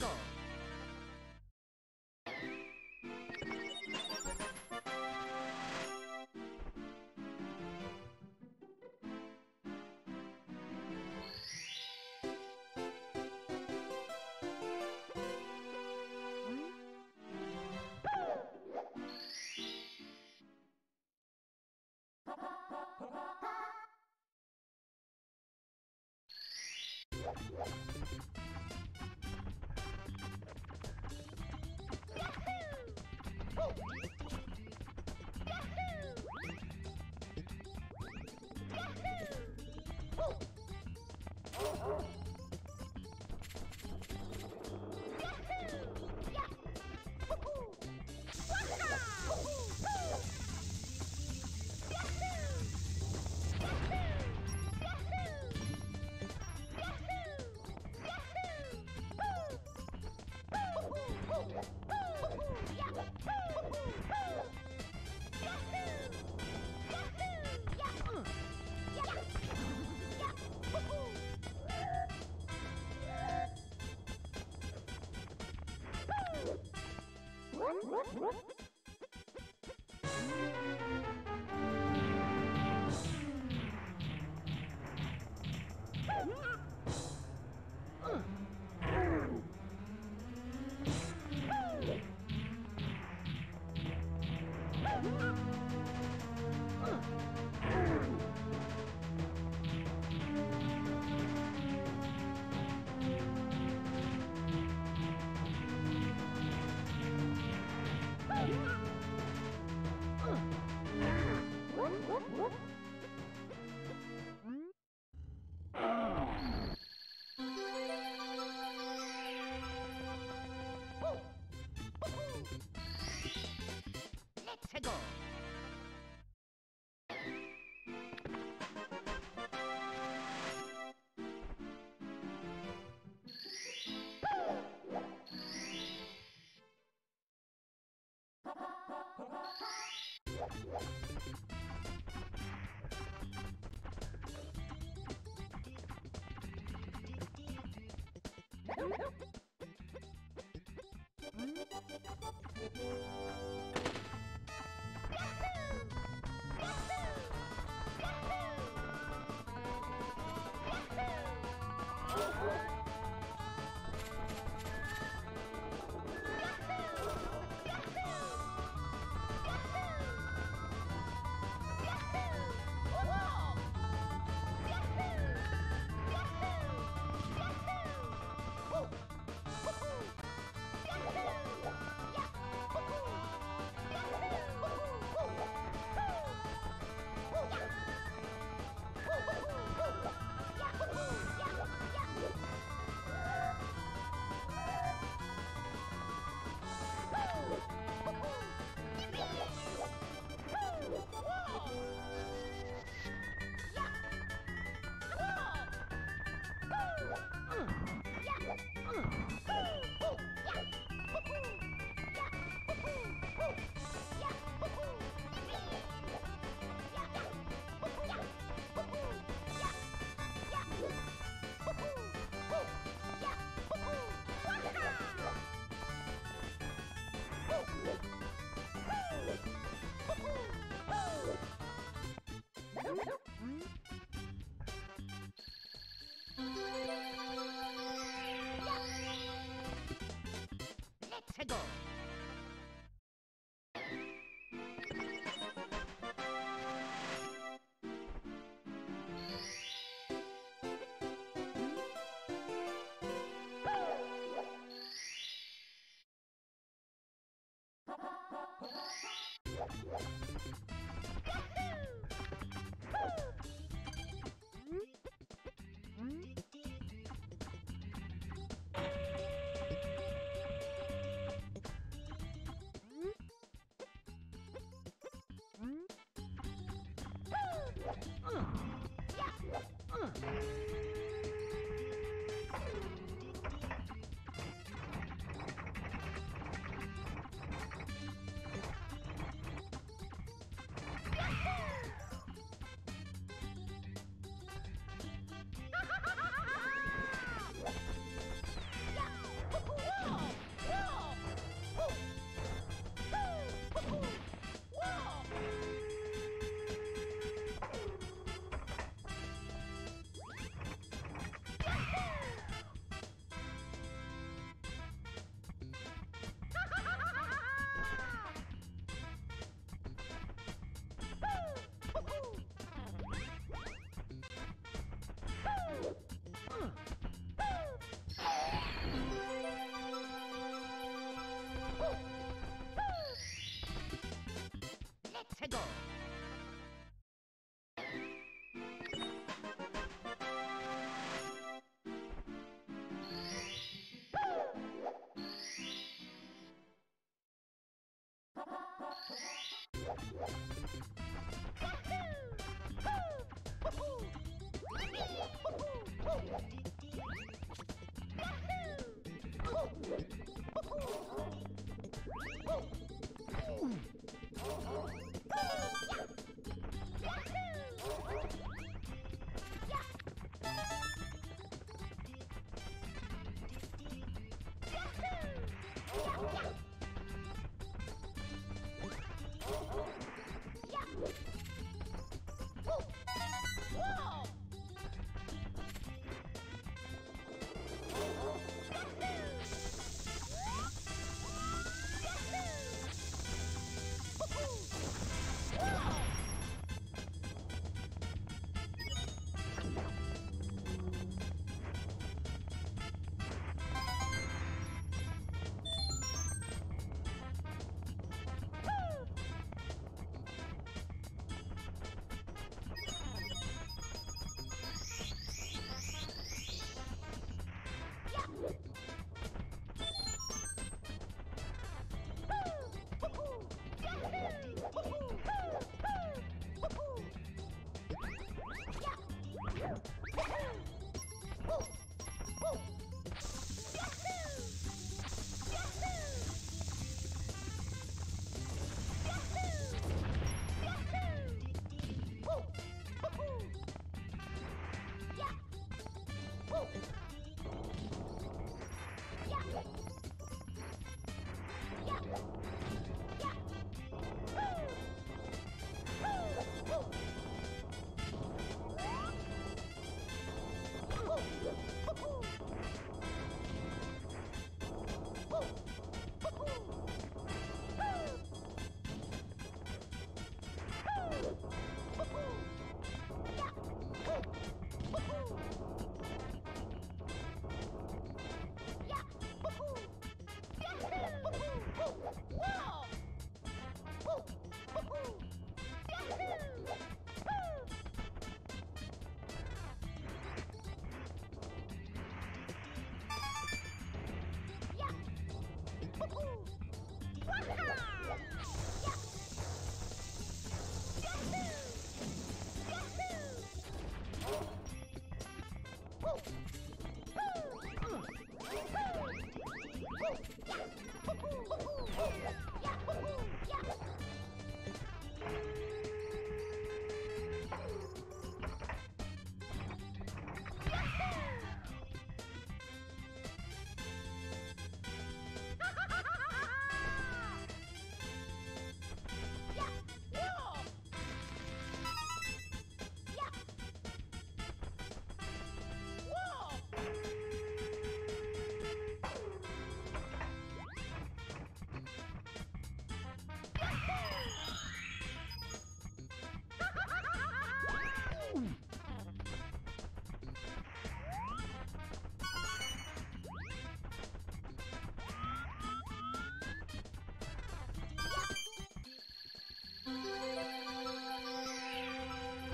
go! What? What? Oh!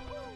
Woohoo!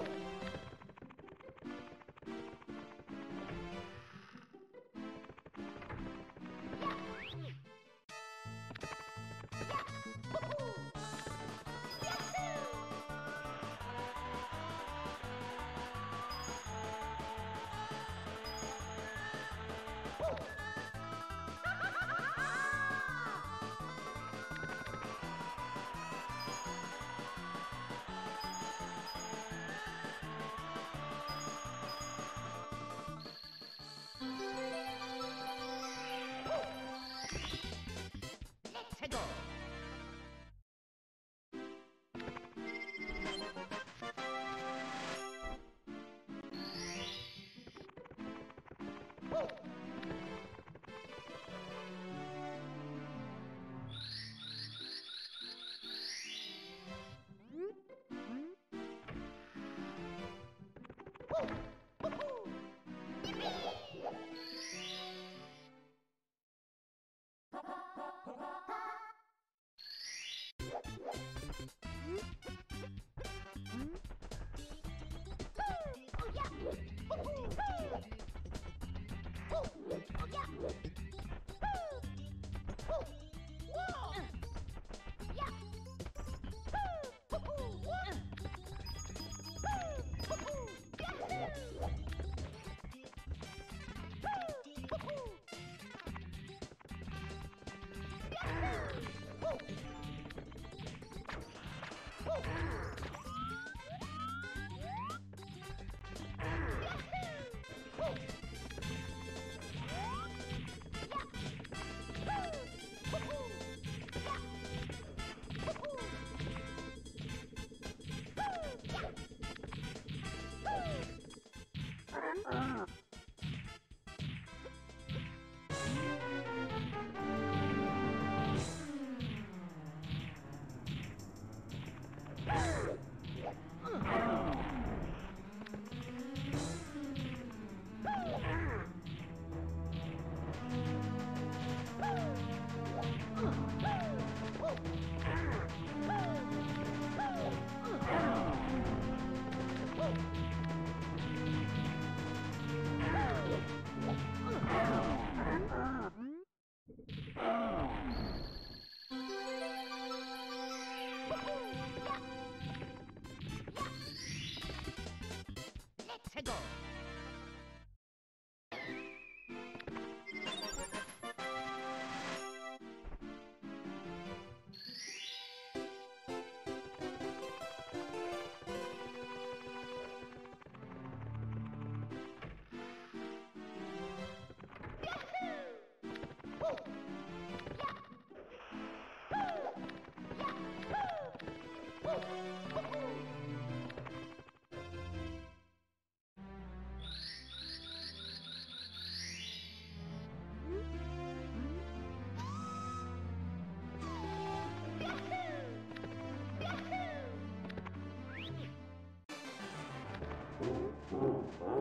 Whoa.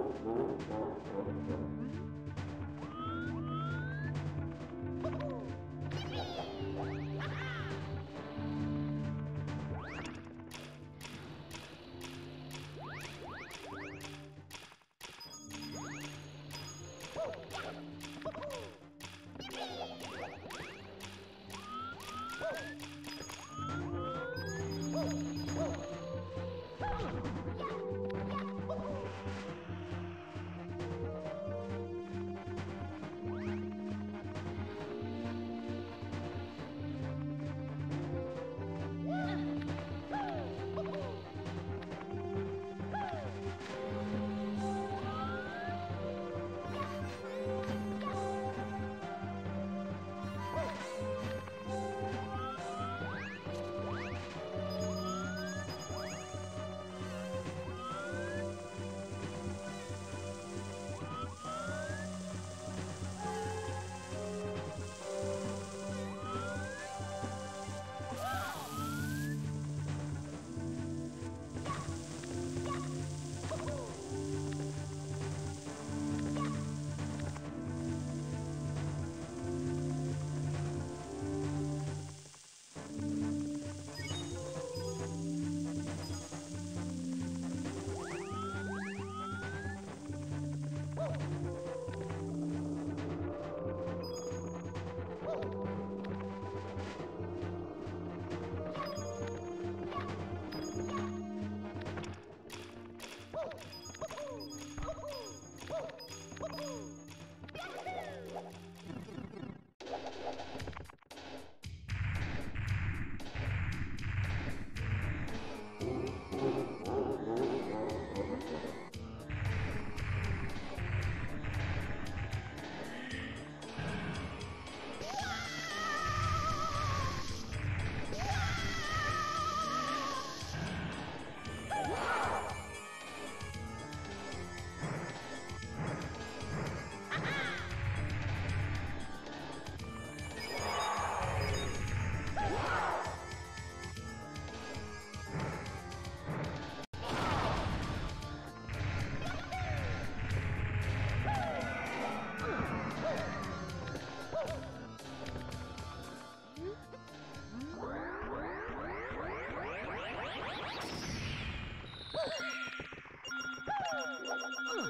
Oh, oh, oh, oh, oh. Go!